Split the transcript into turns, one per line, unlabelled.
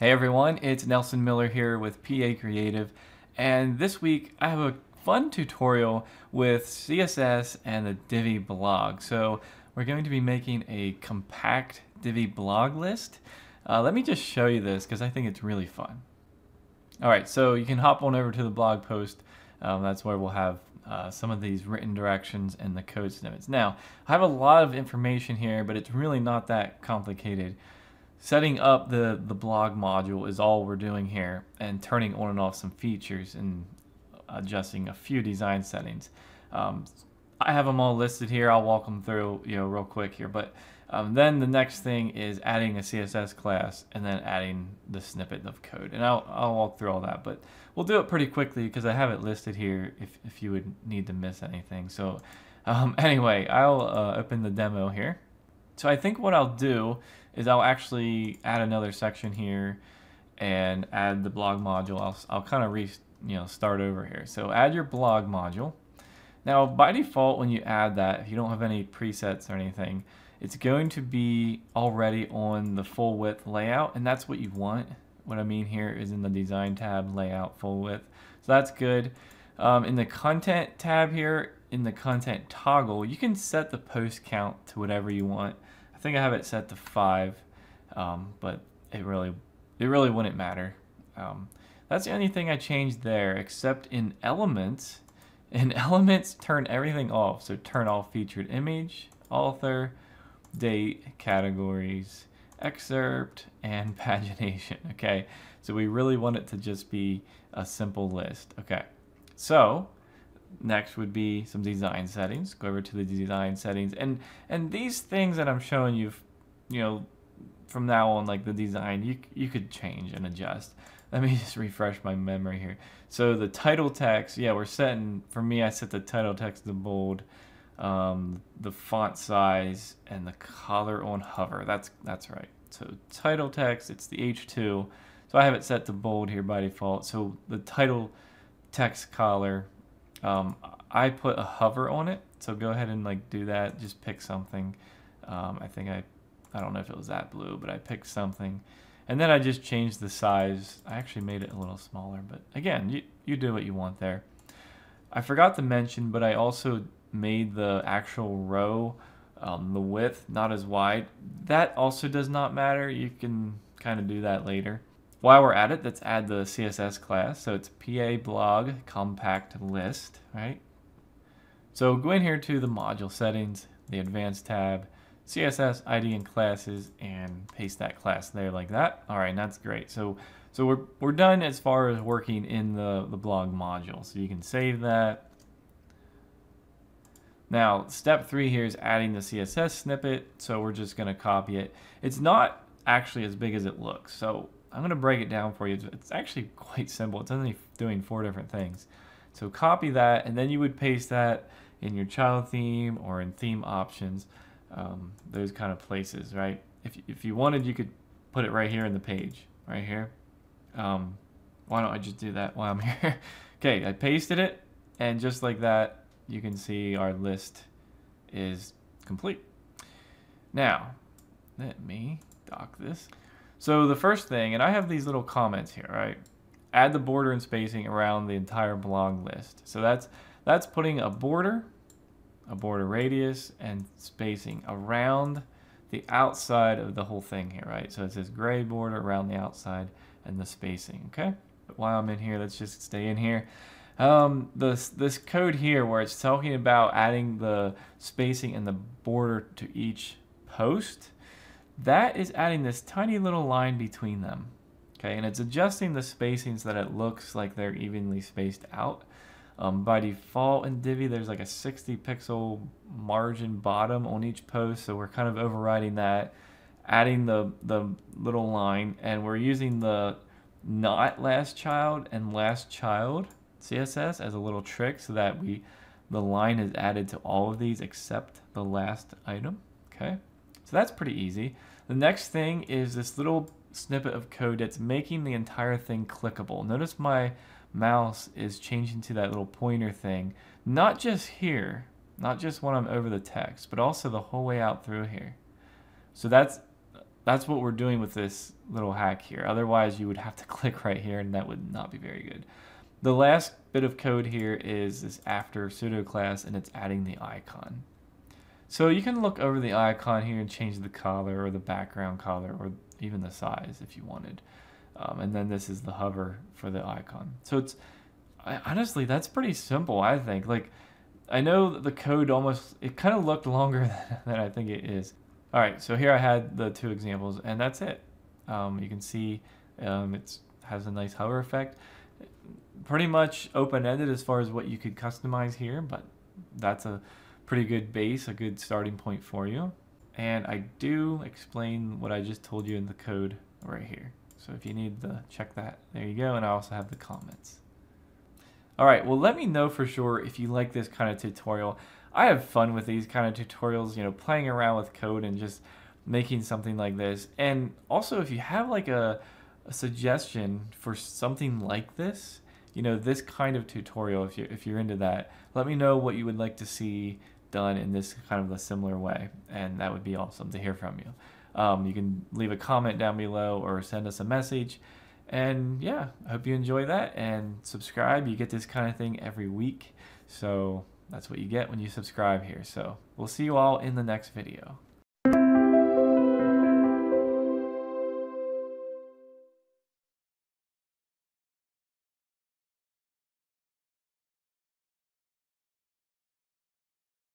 Hey everyone, it's Nelson Miller here with Pee-Aye Creative, and this week I have a fun tutorial with CSS and the Divi blog. So we're going to be making a compact Divi blog list. Uh, let me just show you this because I think it's really fun. Alright, so you can hop on over to the blog post. Um, that's where we'll have uh, some of these written directions and the code snippets. Now, I have a lot of information here, but it's really not that complicated setting up the, the blog module is all we're doing here and turning on and off some features and adjusting a few design settings. Um, I have them all listed here. I'll walk them through, you know, real quick here. But um, then the next thing is adding a CSS class and then adding the snippet of code. And I'll, I'll walk through all that. But we'll do it pretty quickly because I have it listed here if, if you would need to miss anything. So um, anyway, I'll uh, open the demo here. So I think what I'll do is I'll actually add another section here and add the blog module. I'll, I'll kind of re, you know, start over here. So add your blog module. Now by default when you add that, if you don't have any presets or anything, it's going to be already on the full width layout and that's what you want. What I mean here is in the design tab layout full width. So that's good. Um, in the content tab here, in the content toggle, you can set the post count to whatever you want think I have it set to five, um, but it really it really wouldn't matter. Um, that's the only thing I changed there, except in Elements. In Elements, turn everything off. So turn off featured image, author, date, categories, excerpt, and pagination. Okay, so we really want it to just be a simple list. Okay, so next would be some design settings. Go over to the design settings, and and these things that I'm showing you, you know, from now on, like the design, you you could change and adjust. Let me just refresh my memory here. So the title text, yeah, we're setting. For me, I set the title text to bold, um, the font size, and the color on hover. That's that's right. So title text, it's the H2. So I have it set to bold here by default. So the title text color um, I put a hover on it, so go ahead and like do that. Just pick something. Um, I think I, I don't know if it was that blue, but I picked something. And then I just changed the size. I actually made it a little smaller, but again, you, you do what you want there. I forgot to mention, but I also made the actual row, um, the width, not as wide. That also does not matter. You can kind of do that later. While we're at it, let's add the CSS class. So it's PA blog compact list, right? So go in here to the module settings, the advanced tab, CSS ID and classes, and paste that class there like that. All right, that's great. So so we're, we're done as far as working in the, the blog module. So you can save that. Now, step three here is adding the CSS snippet. So we're just going to copy it. It's not actually as big as it looks. So I'm going to break it down for you. It's actually quite simple. It's only doing four different things. So copy that, and then you would paste that in your child theme or in theme options, um, those kind of places, right? If, if you wanted, you could put it right here in the page, right here. Um, why don't I just do that while I'm here? okay, I pasted it, and just like that, you can see our list is complete. Now, let me dock this. So the first thing, and I have these little comments here, right? Add the border and spacing around the entire blog list. So that's that's putting a border, a border radius, and spacing around the outside of the whole thing here, right? So it says gray border around the outside and the spacing, okay? But while I'm in here, let's just stay in here. Um, this, this code here where it's talking about adding the spacing and the border to each post, that is adding this tiny little line between them. Okay, and it's adjusting the spacing so that it looks like they're evenly spaced out. Um, by default in Divi, there's like a 60 pixel margin bottom on each post, so we're kind of overriding that, adding the, the little line, and we're using the not last child and last child CSS as a little trick so that we the line is added to all of these except the last item. Okay. So that's pretty easy. The next thing is this little snippet of code that's making the entire thing clickable. Notice my mouse is changing to that little pointer thing, not just here, not just when I'm over the text, but also the whole way out through here. So that's that's what we're doing with this little hack here. Otherwise, you would have to click right here, and that would not be very good. The last bit of code here is this after pseudo class, and it's adding the icon. So you can look over the icon here and change the color or the background color or even the size if you wanted. Um, and then this is the hover for the icon. So it's I, honestly that's pretty simple. I think like I know the code almost it kind of looked longer than I think it is. All right, so here I had the two examples, and that's it. Um, you can see um, it has a nice hover effect. Pretty much open-ended as far as what you could customize here, but that's a pretty good base, a good starting point for you. And I do explain what I just told you in the code right here. So if you need to check that, there you go. And I also have the comments. All right, well, let me know for sure if you like this kind of tutorial. I have fun with these kind of tutorials, you know, playing around with code and just making something like this. And also, if you have like a, a suggestion for something like this, you know, this kind of tutorial, if you're, if you're into that, let me know what you would like to see done in this kind of a similar way. And that would be awesome to hear from you. Um, you can leave a comment down below or send us a message. And yeah, I hope you enjoy that and subscribe. You get this kind of thing every week. So that's what you get when you subscribe here. So we'll see you all in the next video.